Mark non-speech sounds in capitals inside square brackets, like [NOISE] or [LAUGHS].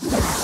you [LAUGHS]